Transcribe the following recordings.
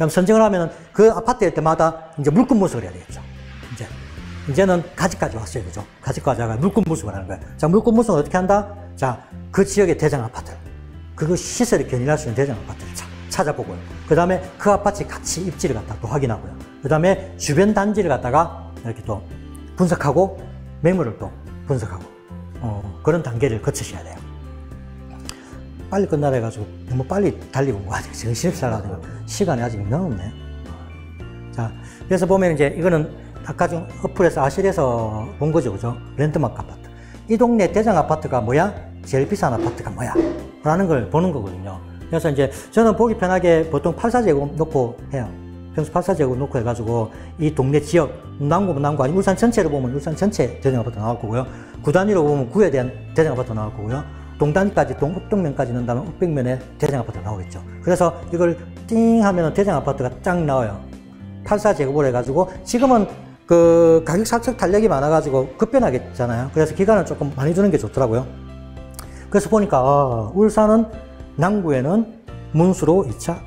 그럼 선정을 하면은 그 아파트일 때마다 이제 물건 분석을 해야 되겠죠. 이제 이제는 가지까지 왔어요, 그죠? 가지까지 가 물건 분석을 하는 거예요. 자, 물건 분석을 어떻게 한다? 자, 그 지역의 대장 아파트, 그거 시설이 견인할 수 있는 대장 아파트를 차, 찾아보고요. 그 다음에 그 아파트 같이 입지를 갖다 또 확인하고요. 그 다음에 주변 단지를 갖다가 이렇게 또 분석하고 매물을 또 분석하고 어, 그런 단계를 거치셔야 돼요. 빨리 끝나라 해가지고 너무 빨리 달리고 온거 같아요. 정신없이 살아가지고 시간이 아직 없네. 자, 그래서 보면 이제 이거는 아까 좀 어플에서 아실에서 본 거죠, 그죠? 랜드마크 아파트. 이 동네 대장 아파트가 뭐야? 제일 비싼 아파트가 뭐야? 라는 걸 보는 거거든요. 그래서 이제 저는 보기 편하게 보통 84제곱 놓고 해요. 평소 84제곱 놓고 해가지고 이 동네 지역, 남구면 남구 아니 울산 전체를 보면 울산 전체 대장 아파트 나올 거고요. 구 단위로 보면 구에 대한 대장 아파트 나올 거고요. 동단위까지 동읍동면까지 넣는다면 읍백면에 대장 아파트 나오겠죠. 그래서 이걸 띵 하면 대장 아파트가 쫙 나와요. 84제곱을 해가지고 지금은 그 가격 사측 탄력이 많아가지고 급변하겠잖아요. 그래서 기간을 조금 많이 주는 게 좋더라고요. 그래서 보니까 아, 울산은 남구에는 문수로 2차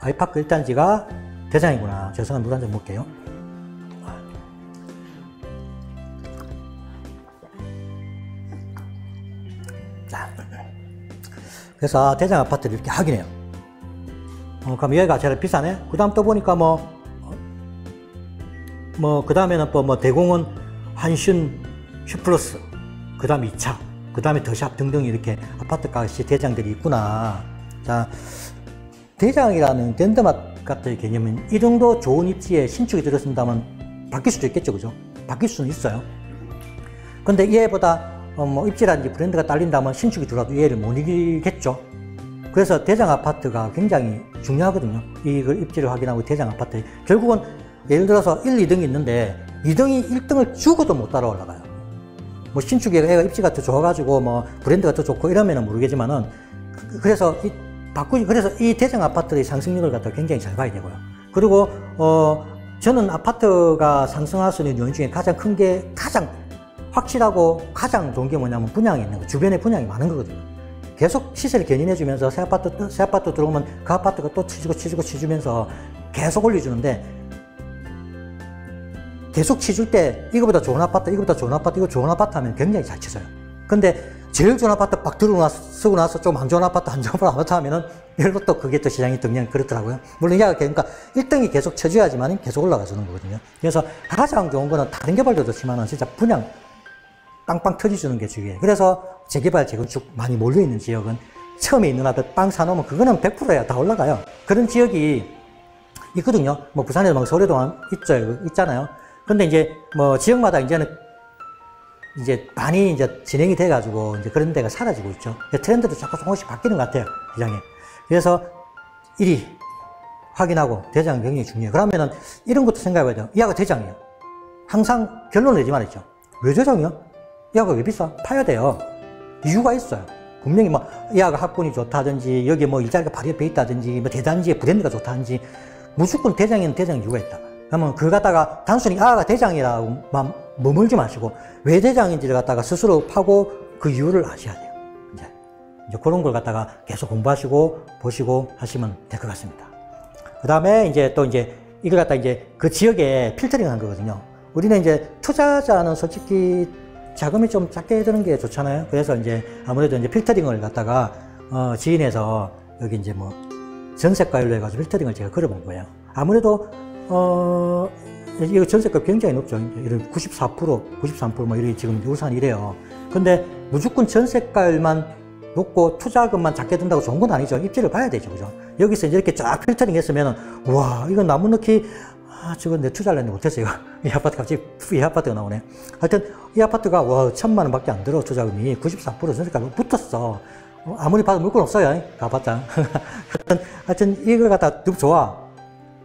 아이파크 1단지가 대장이구나. 죄송한 물한잔 먹게요. 그래서 대장 아파트를 이렇게 확인해요. 어, 그럼 여기가 제일 비싸네? 그 다음 또 보니까 뭐, 어, 뭐, 그 다음에는 또 뭐 대공원, 한신, 슈플러스, 그 다음 2차, 그 다음에 더샵 등등 이렇게 아파트 값이 대장들이 있구나. 자, 대장이라는 랜드마크 같은 개념은 이 정도 좋은 입지에 신축이 들어선다면 바뀔 수도 있겠죠, 그죠? 바뀔 수는 있어요. 근데 얘보다 어, 뭐 입지라든지 브랜드가 딸린다면 신축이 들어와도 얘를 못 이기겠죠. 그래서 대장 아파트가 굉장히 중요하거든요. 이걸 입지를 확인하고 대장 아파트. 결국은 예를 들어서 1, 2등이 있는데 2등이 1등을 죽어도 못 따라 올라가요. 뭐 신축에 애가 입지가 더 좋아가지고 뭐 브랜드가 더 좋고 이러면은 모르겠지만은 그래서 이 바꾸지 그래서 이 대장 아파트의 상승력을 갖다 굉장히 잘 봐야 되고요. 그리고 어 저는 아파트가 상승할 수 있는 요인 중에 가장 큰 게 가장 확실하고 가장 좋은 게 뭐냐면 분양이 있는 거 주변에 분양이 많은 거거든요. 계속 시세를 견인해주면서 새 아파트 새 아파트 들어오면 그 아파트가 또 치주고 치주고 치주면서 계속 올려주는데 계속 치줄 때 이거보다 좋은 아파트 이거보다 좋은 아파트 이거 좋은 아파트 하면 굉장히 잘 치져요. 근데 제일 좋은 아파트 막 들어 나서 좀 안 좋은 아파트 안 좋은 아파트 하면은 별로 또 그게 또 시장이 등량 그렇더라고요. 물론 이게 그러니까 1등이 계속 쳐줘야지만 계속 올라가 주는 거거든요. 그래서 가장 좋은 거는 다른 개발도 좋지만은 진짜 분양 빵빵 터지주는 게 중요해요. 그래서 재개발, 재건축 많이 몰려있는 지역은 처음에 있는 아파트 빵 사놓으면 그거는 100%야. 다 올라가요. 그런 지역이 있거든요. 뭐 부산에도 막 서울에도 있죠. 있잖아요. 근데 이제 뭐 지역마다 이제는 이제 많이 이제 진행이 돼가지고 이제 그런 데가 사라지고 있죠. 트렌드도 자꾸 조금씩 바뀌는 것 같아요. 시장에. 그래서 1위 확인하고 대장 굉장히 중요해요. 그러면은 이런 것도 생각해봐야 돼요. 이하가 대장이에요. 항상 결론 내지 말았죠. 왜 대장이요? 이하가 왜 비싸? 파야 돼요. 이유가 있어요. 분명히 뭐, 이하가 학군이 좋다든지, 여기 뭐 일자리가 바로 옆에 있다든지, 뭐 대단지에 브랜드가 좋다든지, 무조건 대장에는 대장 이유가 있다. 그러면 그걸 갖다가 단순히 아가 대장이라고만 머물지 마시고 왜 대장인지를 갖다가 스스로 파고 그 이유를 아셔야 돼요. 이제, 이제 그런 걸 갖다가 계속 공부하시고 보시고 하시면 될 것 같습니다. 그 다음에 이제 또 이제 이걸 갖다 이제 그 지역에 필터링 한 거거든요. 우리는 이제 투자자는 솔직히 자금이 좀 작게 드는 게 좋잖아요. 그래서 이제 아무래도 이제 필터링을 갖다가 어, 지인에서 여기 이제 뭐 전세가율로 해가지고 필터링을 제가 걸어본 거예요. 아무래도 어, 이거 전세가 굉장히 높죠. 이런 94%, 93%뭐 이렇게 지금 울산 이래요. 근데 무조건 전세가율만 높고 투자금만 작게 든다고 좋은 건 아니죠. 입지를 봐야 되죠. 그죠? 여기서 이렇게 쫙 필터링 했으면은, 와, 이거 나무 넣기, 아, 저거 내 투자를 했는데 못했어, 이거. 이 아파트 갑자기 이 아파트가 나오네. 하여튼, 이 아파트가, 와, 천만 원 밖에 안 들어, 투자금이. 94% 전세가 붙었어. 아무리 봐도 물건 없어요. 가봤자. 하여튼, 하여튼, 이걸 갖다 너무 좋아.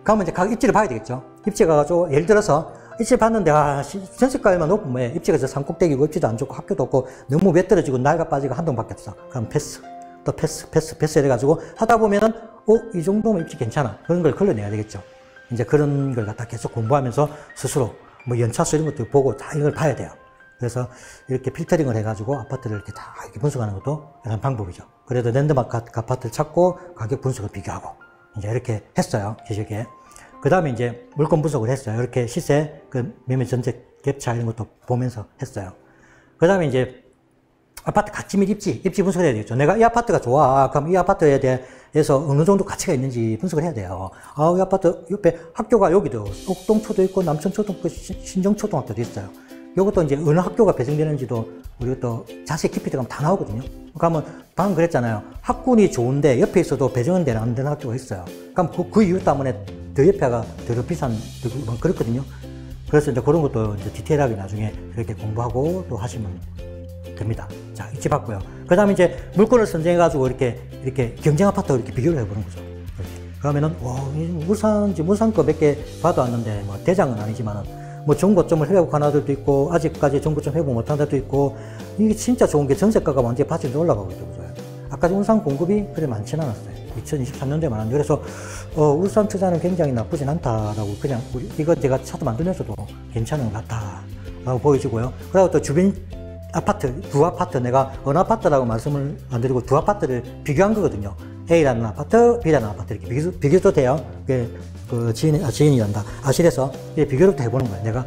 그러면 이제 각 입지를 봐야 되겠죠. 입지 가가지고, 예를 들어서, 입지 봤는데, 아, 전세가율만 높으면 뭐해. 입지가 저 산꼭대기고, 입지도 안 좋고, 학교도 없고, 너무 외떨어지고, 낡아 빠지고, 한동밖에 없어. 그럼 패스. 또 패스, 패스, 패스 해가지고, 하다 보면은, 어, 이 정도면 입지 괜찮아. 그런 걸 걸러내야 되겠죠. 이제 그런 걸 갖다 계속 공부하면서 스스로, 뭐 연차수 이런 것도 보고 다 이걸 봐야 돼요. 그래서 이렇게 필터링을 해가지고 아파트를 이렇게 다 이렇게 분석하는 것도 하나 방법이죠. 그래도 랜드마크 아파트를 찾고 가격 분석을 비교하고 이제 이렇게 했어요. 기식에. 그 다음에 이제 물건 분석을 했어요. 이렇게 시세, 그 매매 전체 갭차 이런 것도 보면서 했어요. 그 다음에 이제 아파트 가치 및 입지, 입지 분석을 해야 되겠죠. 내가 이 아파트가 좋아. 그럼 이 아파트에 대해서 어느 정도 가치가 있는지 분석을 해야 돼요. 아, 이 아파트 옆에 학교가 여기도 옥동초도 있고 남천초등학교, 신정초등학교도 있어요. 이것도 이제 어느 학교가 배정되는지도 우리가 또 자세히 깊이 들어가면 다 나오거든요. 그러면 방금 그랬잖아요. 학군이 좋은데 옆에 있어도 배정은 되는 안 되는 학교가 있어요. 그럼 그, 그 이유 때문에 더 옆에가 더 비싼, 뭐 그렇거든요. 그래서 이제 그런 것도 이제 디테일하게 나중에 이렇게 공부하고 또 하시면 됩니다. 자, 잊지 봤고요. 그 다음에 이제 물건을 선정해가지고 이렇게, 이렇게 경쟁 아파트 이렇게 비교를 해보는 거죠. 이렇게. 그러면은, 와, 물산지, 물산거 몇개 봐도 왔는데, 뭐, 대장은 아니지만은, 뭐, 정고점을 회복한 아들도 있고, 아직까지 정고점 회복 못한 데도 있고, 이게 진짜 좋은 게 전세가가 완전히 바지로 올라가고. 그죠? 아까 울산 공급이 그래 많지는 않았어요. 2023년도에 많았는데, 그래서, 어, 울산 투자는 굉장히 나쁘진 않다라고 그냥, 우리, 이거 제가 차도 만들면서도 괜찮은 것 같다라고 보여지고요. 그리고 또 주변 아파트, 두 아파트, 내가 어느 아파트라고 말씀을 안 드리고 두 아파트를 비교한 거거든요. A라는 아파트, B라는 아파트 이렇게 비교, 비교도 돼요. 그, 그 지인, 아, 지인이란다. 아실에서 비교를 또 해보는 거예요. 내가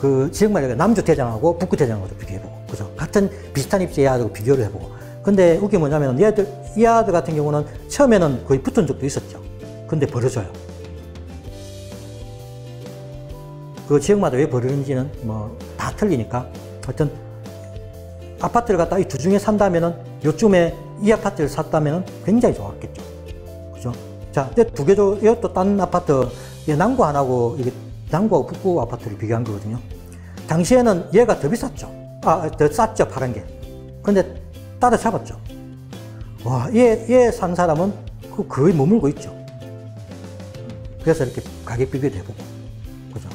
그 지역마다 남주 대장하고 북구 대장하고도 비교해보고, 그죠? 같은 비슷한 입지의 아하고 비교를 해보고. 근데 웃기 뭐냐면 얘들, 이 아들 같은 경우는 처음에는 거의 붙은 적도 있었죠. 근데 벌어져요. 그 지역마다 왜 벌어지는지는 뭐 다 틀리니까. 하여튼 아파트를 갖다 이 두 중에 산다면은 요쯤에 이 아파트를 샀다면은 굉장히 좋았겠죠. 그죠? 자, 두 개조, 이것도 딴 아파트, 남구 하나고, 이게 남구하고 북구 아파트를 비교한 거거든요. 당시에는 얘가 더 비쌌죠. 아, 더 쌌죠, 파란 게. 근데 따라잡았죠. 와, 얘, 얘 산 사람은 그 거의 머물고 있죠. 그래서 이렇게 가격 비교도 해보고, 그죠?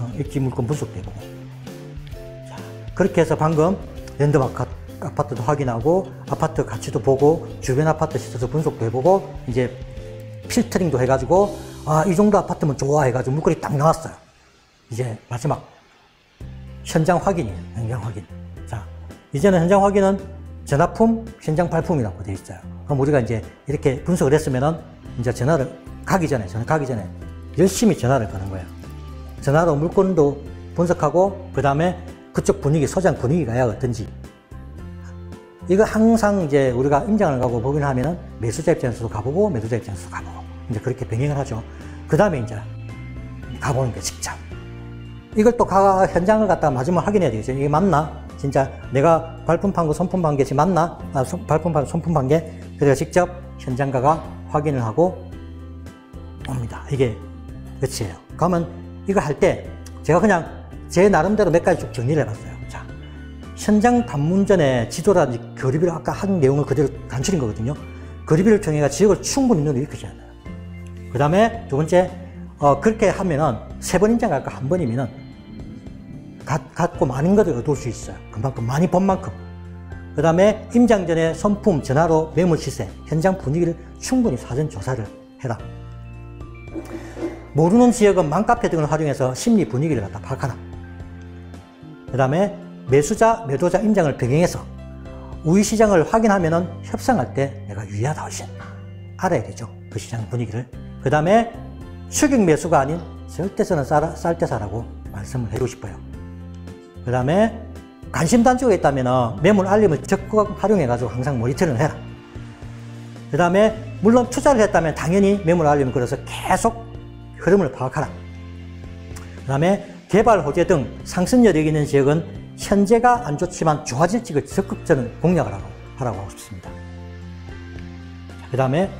어, 입지 물건 분석도 해보고. 자, 그렇게 해서 방금 랜드마크 아파트도 확인하고, 아파트 가치도 보고, 주변 아파트 시세도 분석도 해보고, 이제 필터링도 해가지고, 아, 이 정도 아파트면 좋아 해가지고 물건이 딱 나왔어요. 이제 마지막. 현장 확인이에요. 현장 확인. 자, 이제는 현장 확인은 전화품, 현장 발품이라고 되어 있어요. 그럼 우리가 이제 이렇게 분석을 했으면은 이제 전화를 가기 전에, 전화 가기 전에 열심히 전화를 거는 거예요. 전화로 물건도 분석하고, 그 다음에 그쪽 분위기, 소장 분위기가 어떤지. 이거 항상 이제 우리가 임장을 가고 보긴 하면은 매수자 입장에서도 가보고 매도자 입장에서도 가보고 이제 그렇게 병행을 하죠. 그 다음에 이제 가보는 게 직접. 이걸 또 가, 현장을 갖다가 마지막 확인해야 되겠죠. 이게 맞나? 진짜 내가 발품 판거, 손품 판게 지금 맞나? 아, 손, 발품 판, 손품 판게. 그래서 직접 현장 가가 확인을 하고 옵니다. 이게 끝이에요. 그러면 이거 할 때 제가 그냥 제 나름대로 몇 가지 쭉 정리를 해봤어요. 자, 현장 방문전에 지도라든지 거리비를 아까 한 내용을 그대로 간추린 거거든요. 거리비를 통해 지역을 충분히 눈에 익히지 않아요. 그 다음에 두 번째, 어, 그렇게 하면은 세번 갈까 한 번이면은 갖, 갖고 많은 것을 얻을 수 있어요. 그만큼 많이 본 만큼. 그 다음에 임장 전에 선품, 전화로 매물 시세, 현장 분위기를 충분히 사전 조사를 해라. 모르는 지역은 맘카페 등을 활용해서 심리 분위기를 갖다 파악하라. 그 다음에 매수자, 매도자 임장을 병행해서 우위 시장을 확인하면은 협상할 때 내가 유리하다 훨씬 알아야 되죠. 그 시장 분위기를. 그 다음에 추격 매수가 아닌 절대서는 쌀 때 사라고 말씀을 해주고 싶어요. 그 다음에 관심 단초가 있다면 매물 알림을 적극 활용해가지고 항상 모니터링을 해라. 그 다음에 물론 투자를 했다면 당연히 매물 알림을 걸어서 계속 흐름을 파악하라. 그 다음에 개발 호재 등 상승력이 있는 지역은 현재가 안 좋지만 좋아질 지역을 적극 저는 공략을 하라고, 하라고 하고 싶습니다. 그 다음에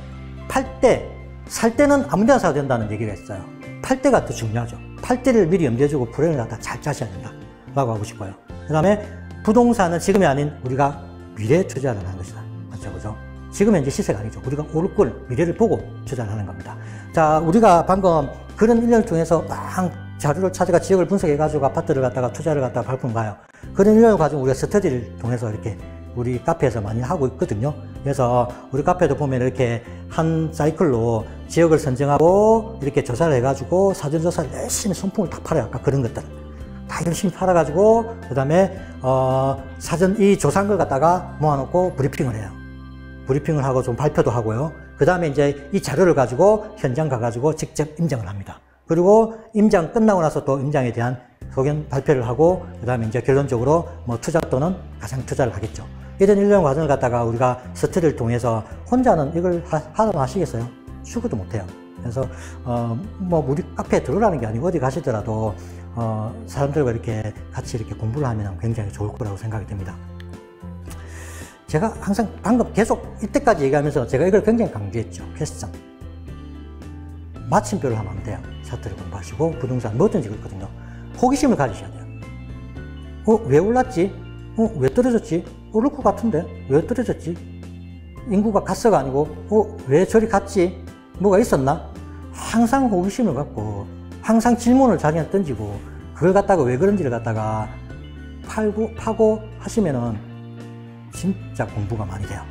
팔 때, 살 때는 아무 데나 사도 된다는 얘기가 있어요. 팔 때가 더 중요하죠. 팔 때를 미리 염두에 두고 불행을 갖다 잘 짜셔야 된다. 라고 하고 싶어요. 그 다음에 부동산은 지금이 아닌 우리가 미래 투자를 하는 것이다. 맞죠? 그죠? 지금 현재 시세가 아니죠. 우리가 오를 걸 미래를 보고 투자를 하는 겁니다. 자, 우리가 방금 그런 일년을 통해서 막 자료를 찾아가 지역을 분석해가지고 아파트를 갖다가 투자를 갖다가 발품 가요. 그런 일년을 가지고 우리가 스터디를 통해서 이렇게 우리 카페에서 많이 하고 있거든요. 그래서 우리 카페도 보면 이렇게 한 사이클로 지역을 선정하고 이렇게 조사를 해가지고 사전조사를 열심히 손품을 다 팔아요. 아까 그런 것들. 다 열심히 팔아가지고 그 다음에 어, 사전 이 조사한 걸 갖다가 모아놓고 브리핑을 해요. 브리핑을 하고 좀 발표도 하고요. 그 다음에 이제 이 자료를 가지고 현장 가가지고 직접 임장을 합니다. 그리고 임장 끝나고 나서 또 임장에 대한 소견 발표를 하고 그 다음에 이제 결론적으로 뭐 투자 또는 가상 투자를 하겠죠. 이런 일련 과정을 갖다가 우리가 스터디를 통해서 혼자는 이걸 하, 하다 하시겠어요? 죽어도 못해요. 그래서 어 뭐 우리 카페에 들어가는 게 아니고 어디 가시더라도 어 사람들과 이렇게 같이 이렇게 공부를 하면 굉장히 좋을 거라고 생각이 됩니다. 제가 항상 방금 계속 이때까지 얘기하면서 제가 이걸 굉장히 강조했죠. 퀘스천. 마침표를 하면 안 돼요. 차트를 공부하시고 부동산 뭐든지 그렇거든요. 호기심을 가지셔야 돼요. 어, 왜 올랐지? 어, 왜 떨어졌지? 오를 것 같은데? 왜 떨어졌지? 인구가 갔어가 아니고, 어, 왜 저리 갔지? 뭐가 있었나? 항상 호기심을 갖고, 항상 질문을 자기한테 던지고, 그걸 갖다가 왜 그런지를 갖다가 팔고, 파고 하시면은 진짜 공부가 많이 돼요.